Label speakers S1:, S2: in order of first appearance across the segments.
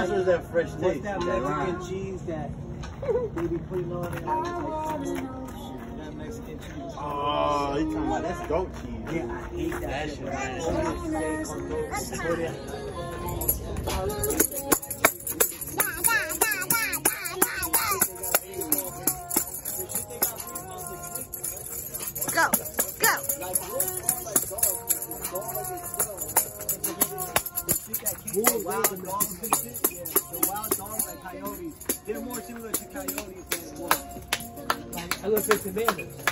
S1: Monster is that fresh
S2: What's
S1: taste.
S2: that Mexican
S1: lime.
S2: cheese that they be putting on it? That Mexican cheese.
S1: Oh, you talking about that's goat cheese.
S2: Yeah, I hate that,
S1: That
S2: shit.
S1: shit
S2: but I
S1: nice.
S2: always say con todo.
S3: Go, go.
S2: The wild dogs coyotes, they're more similar to coyotes than what? Like elephants and bandits.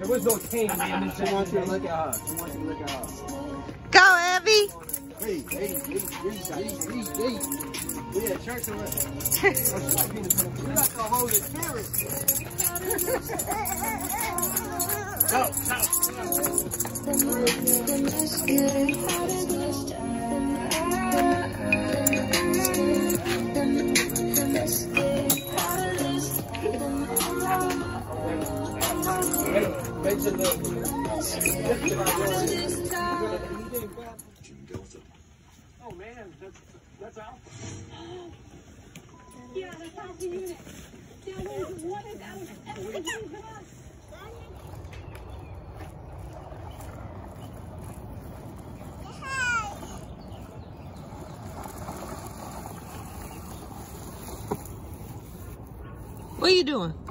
S2: There was no tame bandits.
S1: She wants you to look at her. She wants you to look at her.
S3: Go, Evey.
S1: Hey, hey, hey, hey, hey, hey, hey. Yeah, church and listen.
S2: We got the Holy Spirit. Mention Oh man, that's that's Alpha.
S4: Yeah, that's Alpha Unit. Us.
S3: What are you doing?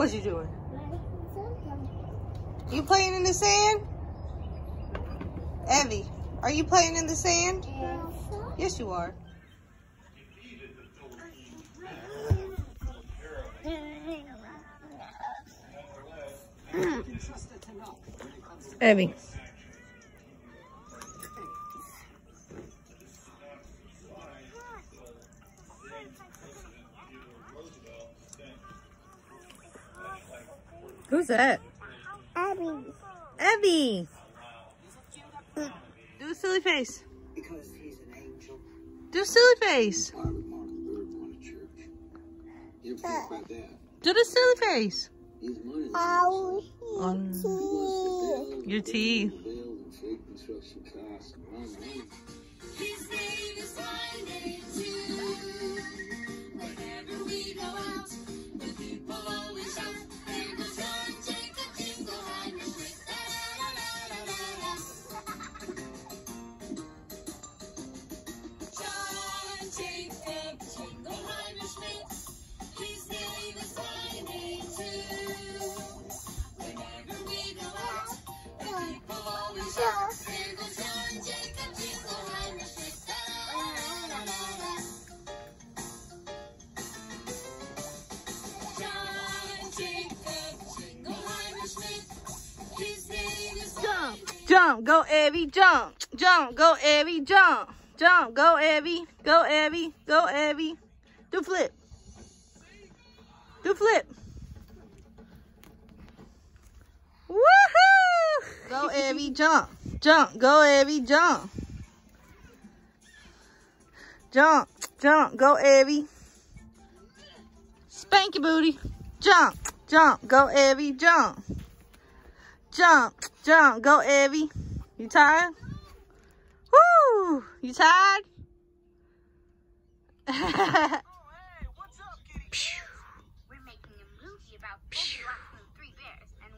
S3: What you doing? You playing in the sand? Evey, are you playing in the sand? Yes, you are. Evey. Who's that?
S5: Abby.
S3: Abby. Do a silly face.
S2: Because he's an angel.
S3: Do a silly face.
S6: I would mark the third one at church.
S3: Jump, go Evey, jump, jump, go Evey, jump, jump, go Evey, go Evey, go Evey. Do flip. Do flip. Woohoo! Go Evey, jump, jump, go Evey, jump. Jump, jump, go Evey. Spanky booty. Jump, jump, go Evey, jump. Jump, jump, go Evey. You tired? Woo! You tired?
S5: We're making a movie about Goldilocks and the Three Bears, and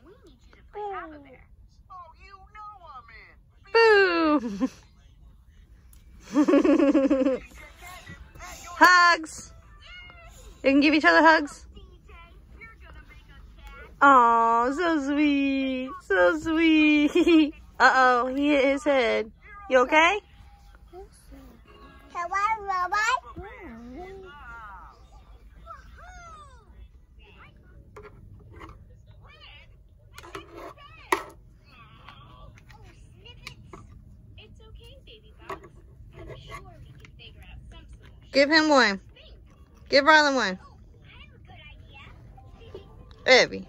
S3: Oh, so sweet. So sweet.
S7: Uh-oh, he hit his head. You okay?
S5: Hello, Robot.
S7: Give him one. Give Rylan one.
S6: Abby.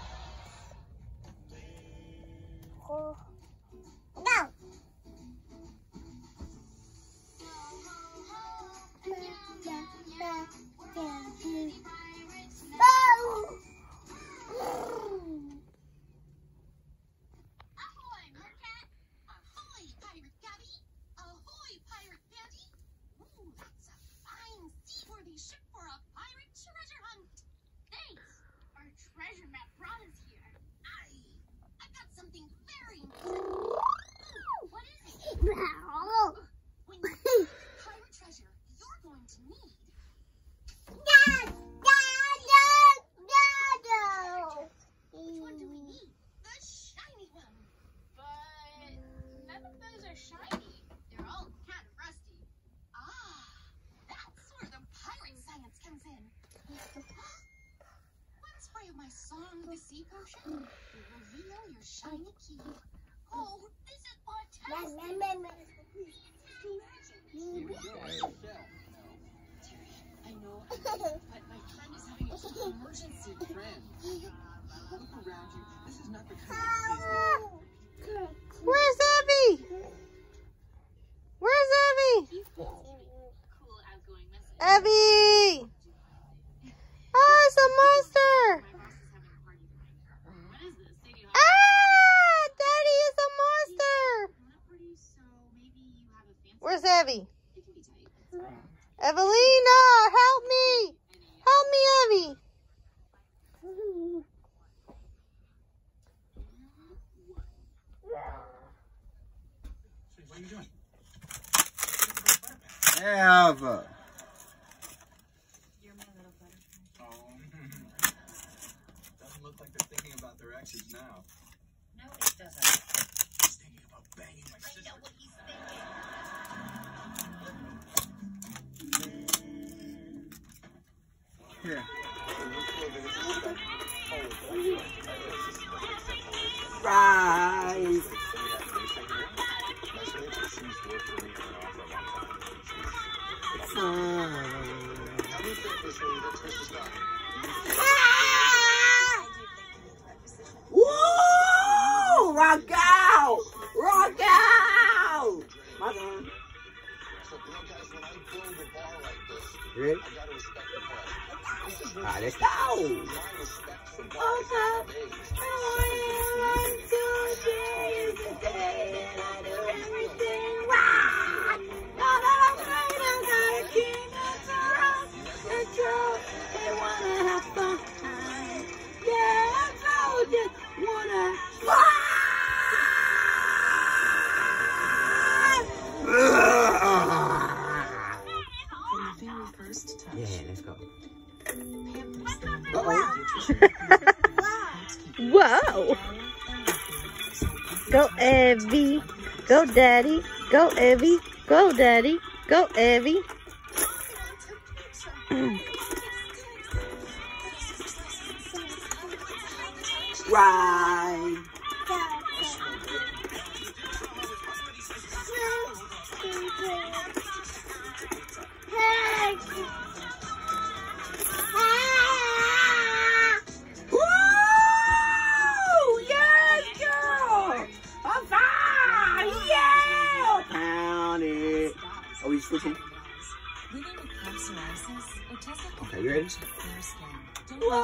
S6: Oh, this is fantastic!
S8: I know, but my friend is having an emergency
S3: friend. Uh, look around you.
S7: ever. Oh,
S9: God.
S10: Oh,
S3: I
S9: am
S3: so gay. It's the day that
S9: I do everything.
S7: Whoa. Go, Evey. Go, Daddy. Go, Evey. Go, Daddy. Go, Evey.
S9: right.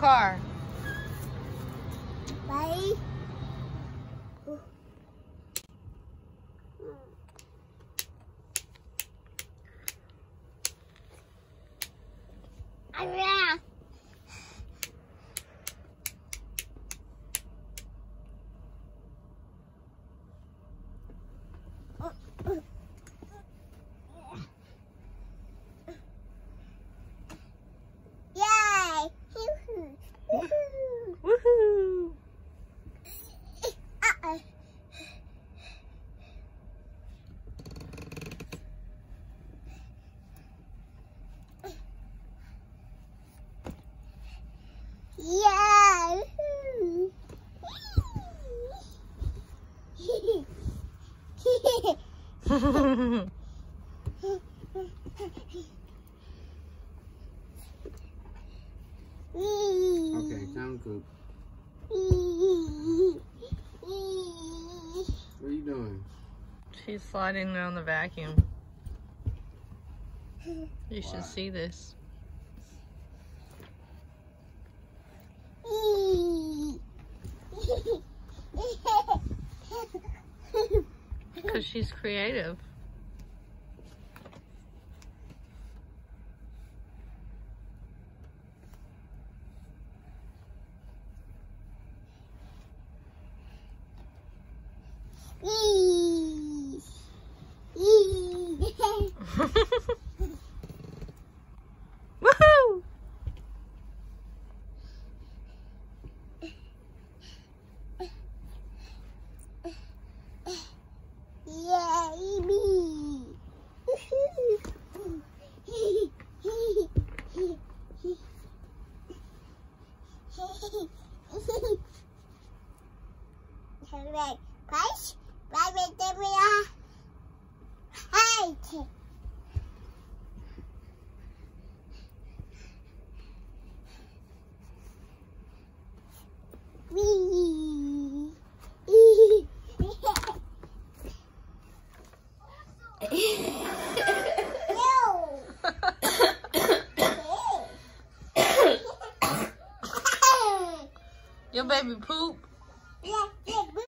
S3: car. sliding down the vacuum. You should see this. Because she's creative.
S5: Wee!